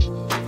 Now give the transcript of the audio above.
you.